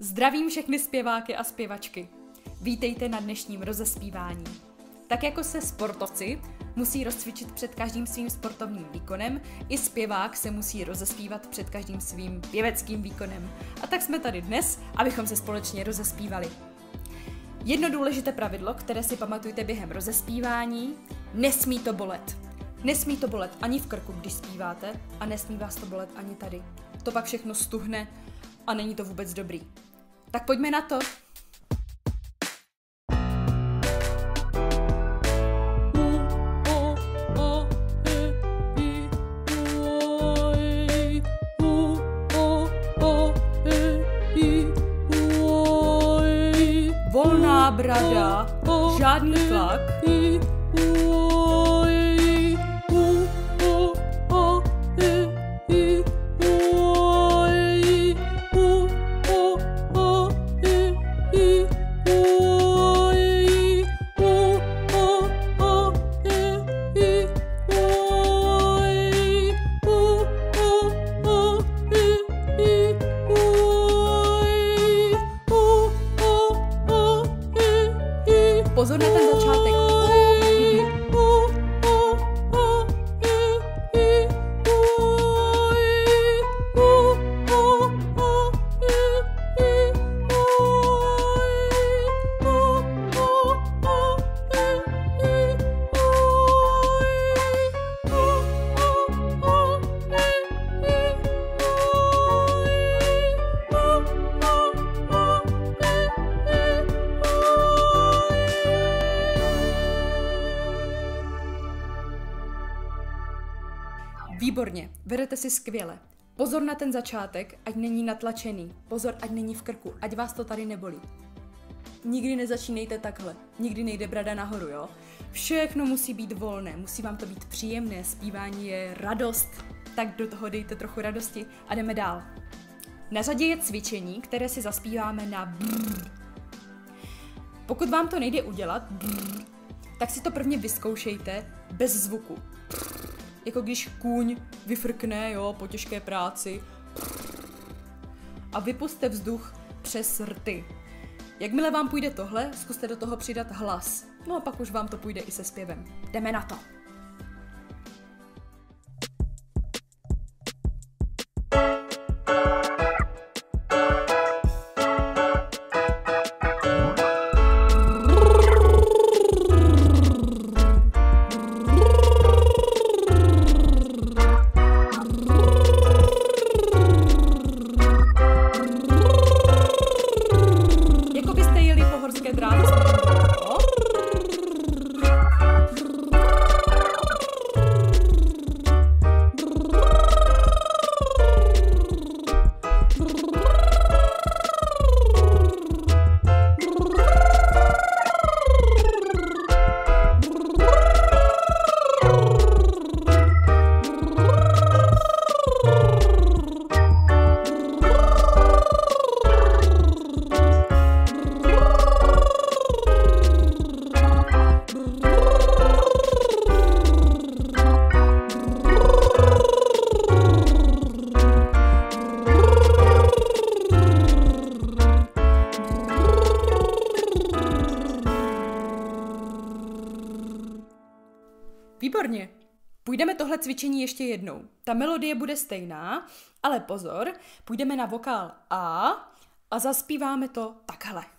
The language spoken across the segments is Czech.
Zdravím všechny zpěváky a zpěvačky. Vítejte na dnešním rozespívání. Tak jako se sportovci musí rozcvičit před každým svým sportovním výkonem, i zpěvák se musí rozespívat před každým svým pěveckým výkonem. A tak jsme tady dnes, abychom se společně rozespívali. Jedno důležité pravidlo, které si pamatujte během rozespívání, nesmí to bolet. Nesmí to bolet ani v krku, když zpíváte, a nesmí vás to bolet ani tady. To pak všechno stuhne a není to vůbec dobrý. Tak pojďme na to. Volná brada, žádný tlak. Výborně, vedete si skvěle. Pozor na ten začátek, ať není natlačený. Pozor, ať není v krku, ať vás to tady nebolí. Nikdy nezačínejte takhle. Nikdy nejde brada nahoru, jo? Všechno musí být volné, musí vám to být příjemné, zpívání je radost. Tak do toho dejte trochu radosti a jdeme dál. Na řadě je cvičení, které si zaspíváme na brrr. Pokud vám to nejde udělat, brrr, tak si to prvně vyzkoušejte bez zvuku jako když kůň vyfrkne, jo, po těžké práci a vypuste vzduch přes rty. Jakmile vám půjde tohle, zkuste do toho přidat hlas. No a pak už vám to půjde i se zpěvem. Jdeme na to. Cvičení ještě jednou. Ta melodie bude stejná, ale pozor, půjdeme na vokál A a zaspíváme to takhle.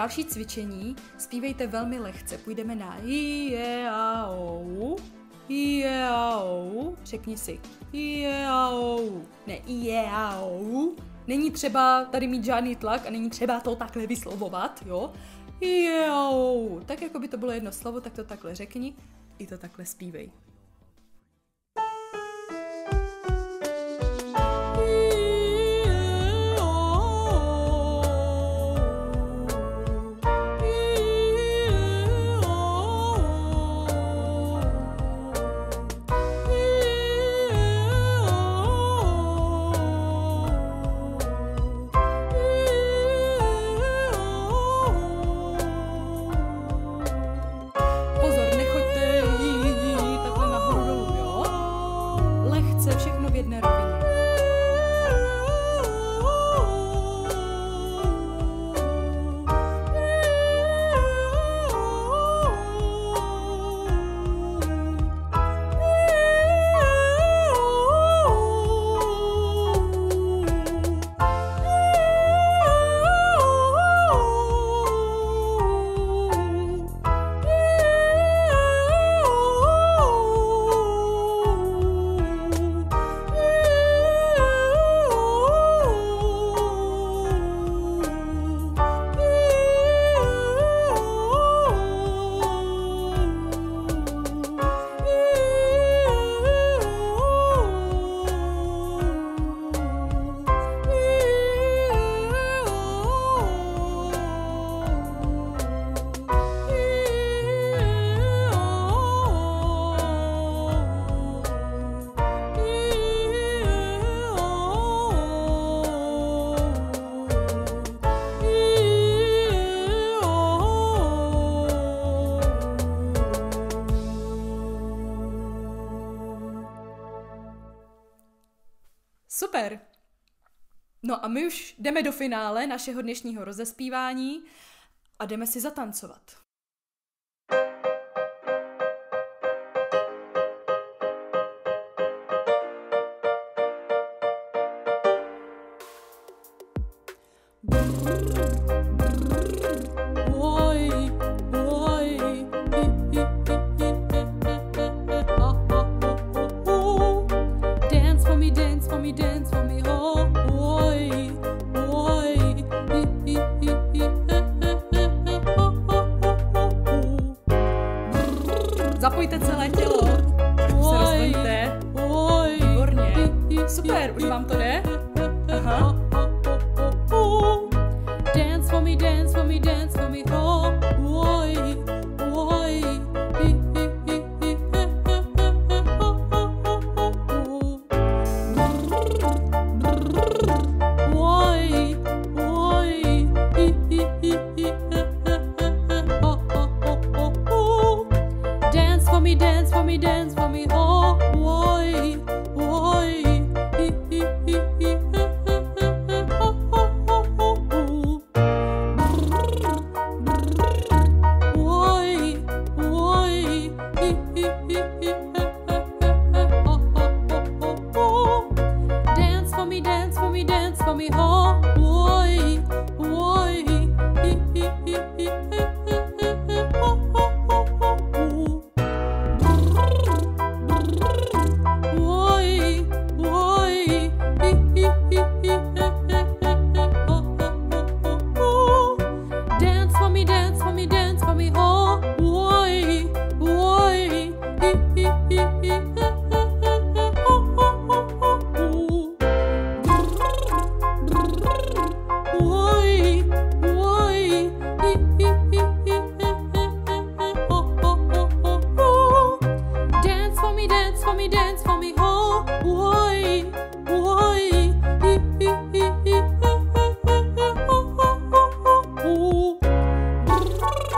Další cvičení, zpívejte velmi lehce, půjdeme na i-e-a-ou, i-e-a-ou, řekni si i-e-a-ou, ne i-e-a-ou, není třeba tady mít žádný tlak a není třeba to takhle vyslovovat, jo, i-e-a-ou, tak jako by to bylo jedno slovo, tak to takhle řekni, i to takhle zpívej. všechno v jedné rovině. No a my už jdeme do finále našeho dnešního rozespívání a jdeme si zatancovat. Brrr.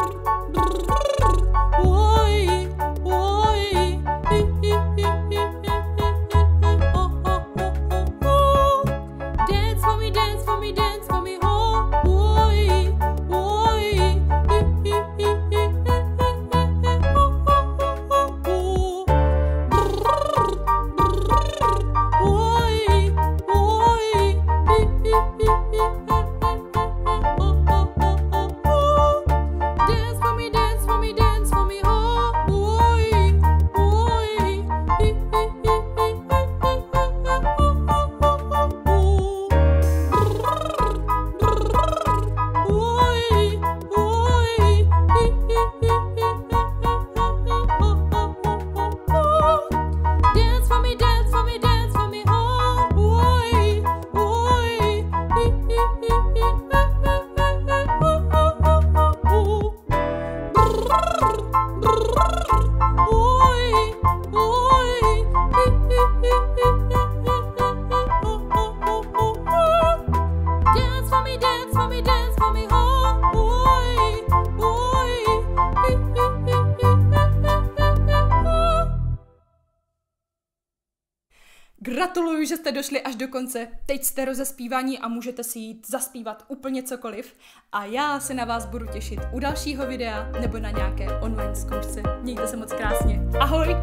thank you Gratuluju, že jste došli až do konce. Teď jste rozespívaní a můžete si jít zaspívat úplně cokoliv. A já se na vás budu těšit u dalšího videa nebo na nějaké online zkoušce. Mějte se moc krásně. Ahoj!